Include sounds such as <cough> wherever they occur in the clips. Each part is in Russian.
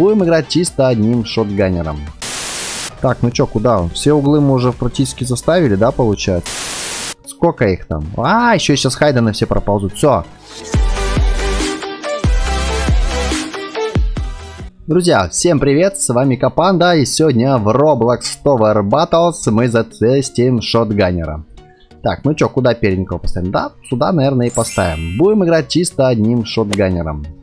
Будем играть чисто одним шотганером. Так, ну чё, куда? Все углы мы уже практически заставили, да, получается? Сколько их там? А, еще сейчас Хайдены все проползут. Все. Друзья, всем привет, с вами Капанда, и сегодня в Roblox Tower Battles мы затестим шотганера. Так, ну чё, куда передненького поставим? Да, сюда, наверное, и поставим. Будем играть чисто одним шотганером.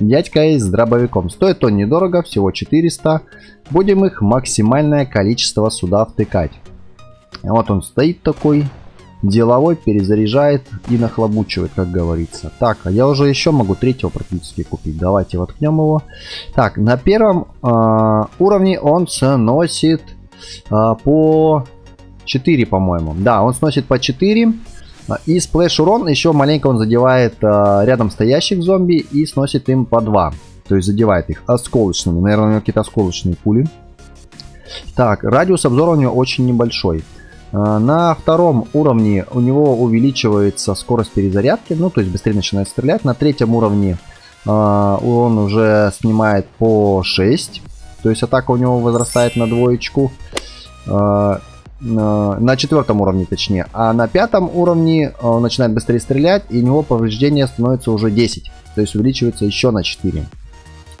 Дядькой с дробовиком. Стоит он недорого, всего 400. Будем их максимальное количество сюда втыкать. Вот он стоит такой, деловой, перезаряжает и нахлобучивает, как говорится. Так, а я уже еще могу третьего практически купить. Давайте воткнем его. Так, на первом э, уровне он сносит э, по 4, по-моему. Да, он сносит по 4. И splash урон еще маленько он задевает э, рядом стоящих зомби и сносит им по 2. То есть задевает их осколочными. Наверное, у него какие-то осколочные пули. Так, радиус обзора у него очень небольшой. Э, на втором уровне у него увеличивается скорость перезарядки. Ну, то есть быстрее начинает стрелять. На третьем уровне э, он уже снимает по 6. То есть атака у него возрастает на двоечку. Э, на четвертом уровне точнее. А на пятом уровне он начинает быстрее стрелять, и у него повреждение становится уже 10. То есть увеличивается еще на 4.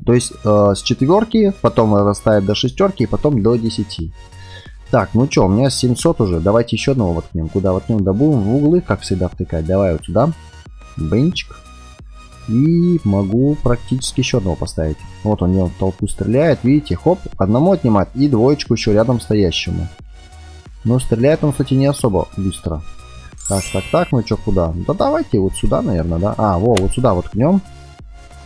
То есть э, с четверки, потом вырастает до шестерки, и потом до 10. Так, ну что, у меня 700 уже. Давайте еще одного воткнем. Куда воткнем? Да будем в углы, как всегда, втыкать. Давай вот сюда. Бенчик. И могу практически еще одного поставить. Вот он, он в толпу стреляет. Видите, хоп, одному отнимать и двоечку еще рядом стоящему. Но стреляет он, кстати, не особо быстро. Так, так, так, ну что, куда? Да давайте вот сюда, наверное, да? А, во, вот сюда вот кнем.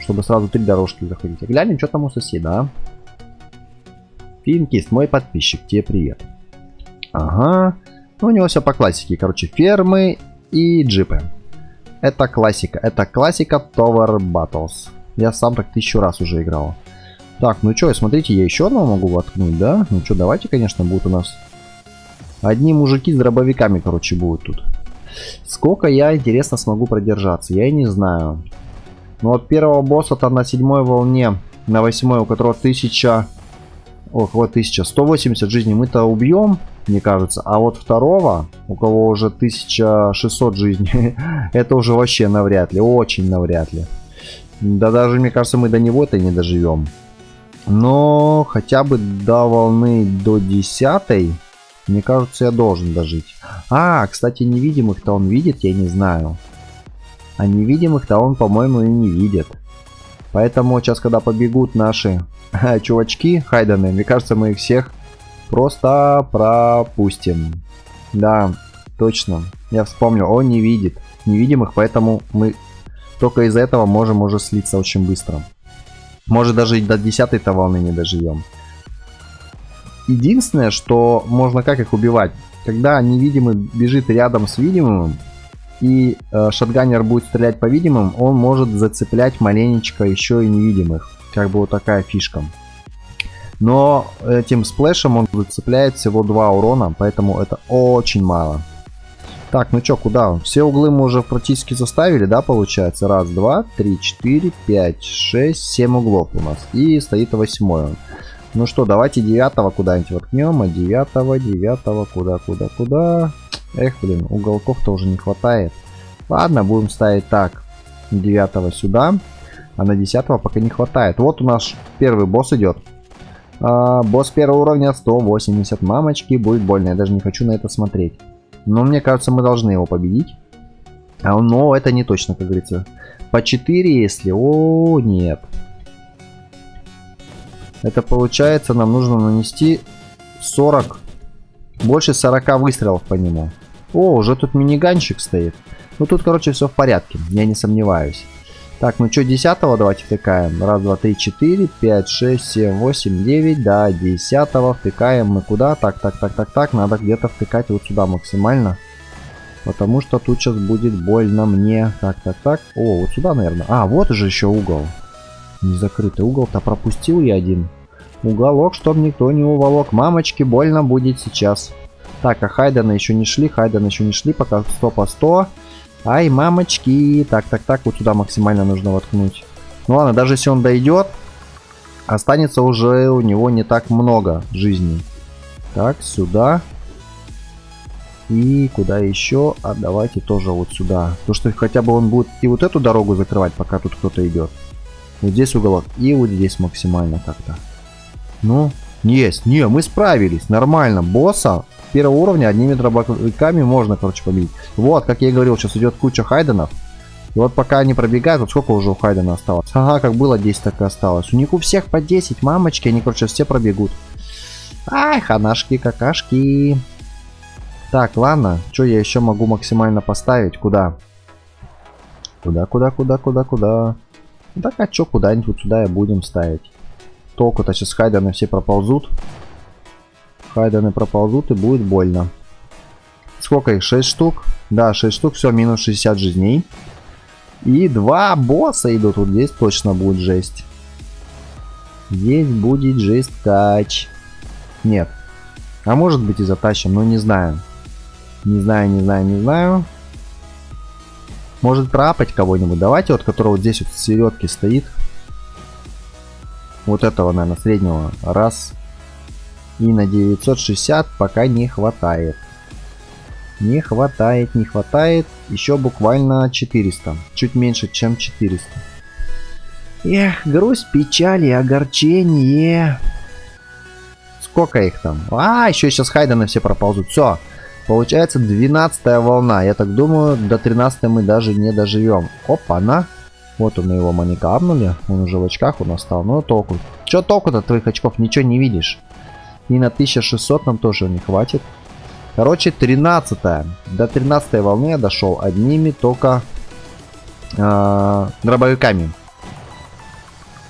Чтобы сразу три дорожки заходить. Глянем, что там у соседа, а? Финкист, мой подписчик, тебе привет. Ага. Ну, у него все по классике. Короче, фермы и джипы. Это классика. Это классика Tower Battles. Я сам так тысячу раз уже играл. Так, ну что, смотрите, я еще одного могу воткнуть, да? Ну что, давайте, конечно, будет у нас Одни мужики с дробовиками, короче, будут тут. Сколько я, интересно, смогу продержаться? Я и не знаю. Ну, вот первого босса-то на седьмой волне, на восьмой, у которого тысяча... Около 1000. 180 жизней мы-то убьем, мне кажется. А вот второго, у кого уже 1600 жизней, <laughs> это уже вообще навряд ли. Очень навряд ли. Да даже, мне кажется, мы до него-то не доживем. Но хотя бы до волны до 10 мне кажется, я должен дожить. А, кстати, невидимых-то он видит, я не знаю. А невидимых-то он, по-моему, и не видит. Поэтому сейчас, когда побегут наши <laughs> чувачки хайданы, мне кажется, мы их всех просто пропустим. Да, точно. Я вспомнил, он не видит невидимых, поэтому мы только из-за этого можем уже слиться очень быстро. Может даже до 10 волны не доживем. Единственное, что можно как их убивать, когда невидимый бежит рядом с видимым, и э, шотганер будет стрелять по видимым, он может зацеплять маленечко еще и невидимых. Как бы вот такая фишка. Но этим сплэшем он зацепляет всего 2 урона, поэтому это очень мало. Так, ну чё, куда? Все углы мы уже практически заставили, да, получается? Раз, два, три, четыре, пять, шесть, семь углов у нас. И стоит восьмой он. Ну что, давайте девятого куда-нибудь воткнем. А девятого, девятого, куда, куда, куда. Эх, блин, уголков-то уже не хватает. Ладно, будем ставить так. Девятого сюда. А на десятого пока не хватает. Вот у нас первый босс идет. А, босс первого уровня 180. Мамочки, будет больно. Я даже не хочу на это смотреть. Но мне кажется, мы должны его победить. А, но это не точно, как говорится. По 4, если... О, нет. Это получается нам нужно нанести 40, больше 40 выстрелов по нему. О, уже тут миниганчик стоит. Ну тут, короче, все в порядке, я не сомневаюсь. Так, ну что, 10 давайте втыкаем. Раз, два, три, четыре, пять, шесть, семь, восемь, девять. Да, 10 втыкаем мы куда? Так, так, так, так, так. Надо где-то втыкать вот сюда максимально. Потому что тут сейчас будет больно мне. Так, так, так. О, вот сюда, наверное. А, вот же еще угол. Незакрытый угол-то пропустил я один. Уголок, чтобы никто не уволок. Мамочки, больно будет сейчас. Так, а Хайдена еще не шли, Хайдена еще не шли, пока 100 по 100. Ай, мамочки. Так, так, так, вот сюда максимально нужно воткнуть. Ну ладно, даже если он дойдет, останется уже у него не так много жизни. Так, сюда. И куда еще? А давайте тоже вот сюда. То, что хотя бы он будет и вот эту дорогу закрывать, пока тут кто-то идет. Вот здесь уголок. И вот здесь максимально как-то. Ну, есть. Не, мы справились. Нормально. Босса первого уровня одними дробовиками можно, короче, победить. Вот, как я и говорил, сейчас идет куча хайденов. И вот пока они пробегают, вот сколько уже у Хайдена осталось? Ага, как было 10, так и осталось. У них у всех по 10, мамочки, они, короче, все пробегут. Ай, ханашки, какашки. Так, ладно. Что я еще могу максимально поставить? Куда? Куда, куда, куда, куда, куда? Ну, так, а что, куда-нибудь сюда и будем ставить. Толку-то сейчас хайдены все проползут. Хайдены проползут и будет больно. Сколько их? 6 штук? Да, 6 штук. Все, минус 60 жизней. И два босса идут. Вот здесь точно будет жесть. Здесь будет жесть кач. Нет. А может быть и затащим, но не знаю. Не знаю, не знаю, не знаю. Может пропать кого-нибудь. Давайте вот, который вот здесь вот в середке стоит. Вот этого, наверное, среднего. Раз. И на 960 пока не хватает. Не хватает, не хватает. Еще буквально 400. Чуть меньше, чем 400. Эх, грусть, печаль и огорчение. Сколько их там? А, еще сейчас Хайдены все проползут. Все. Получается 12 волна. Я так думаю, до 13 мы даже не доживем. Опа-на. Вот он его маникапнули. Он уже в очках у нас стал. Ну толку. Че толку-то твоих очков? Ничего не видишь. И на 1600 нам тоже не хватит. Короче, 13 -я. До 13 волны я дошел одними только э, дробовиками.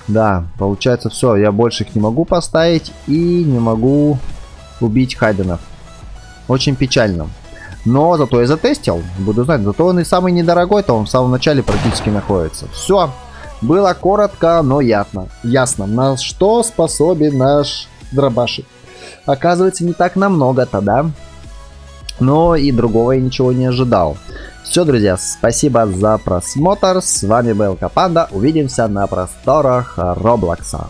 Да, получается все. Я больше их не могу поставить и не могу убить Хайденов. Очень печально. Но зато я затестил. Буду знать. Зато он и самый недорогой-то он в самом начале практически находится. Все. Было коротко, но ясно. Ясно, на что способен наш дробашик. Оказывается, не так намного-то, да? Но и другого я ничего не ожидал. Все, друзья, спасибо за просмотр. С вами был Капанда. Увидимся на просторах Роблокса.